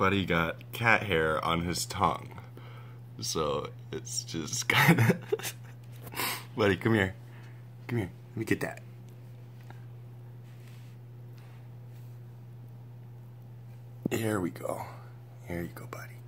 Buddy got cat hair on his tongue. So it's just kind of. Buddy, come here. Come here. Let me get that. Here we go. Here you go, buddy.